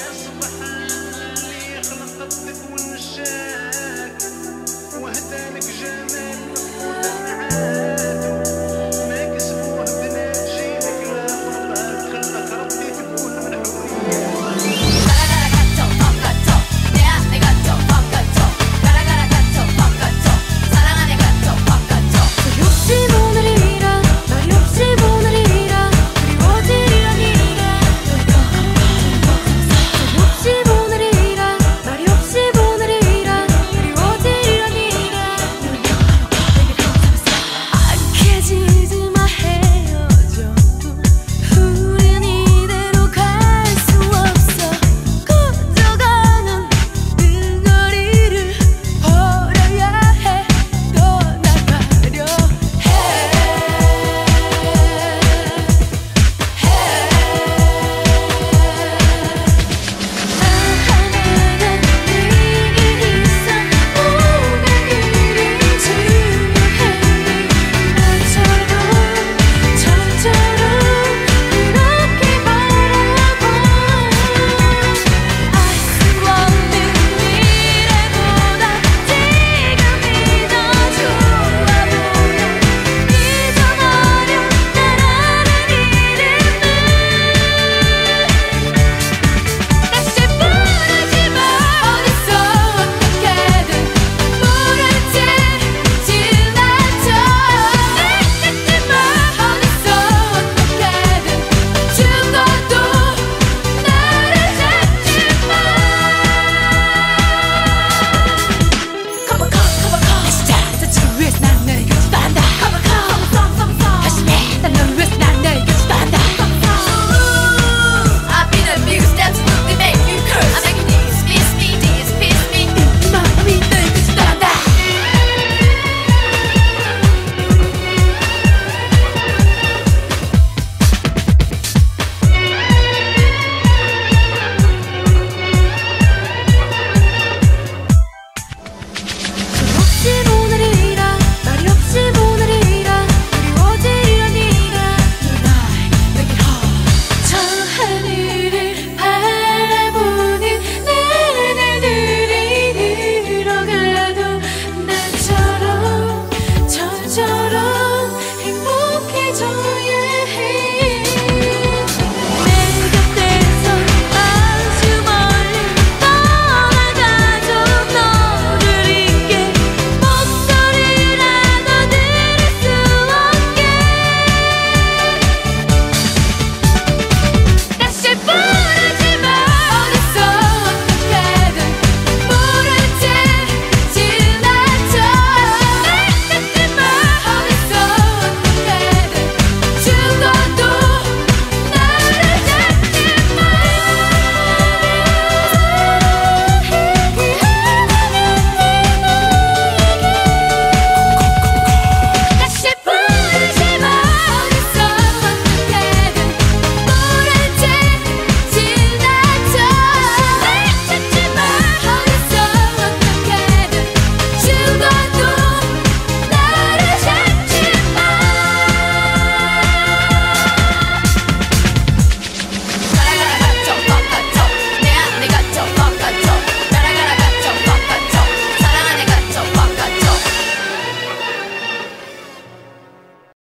Yeah, to you.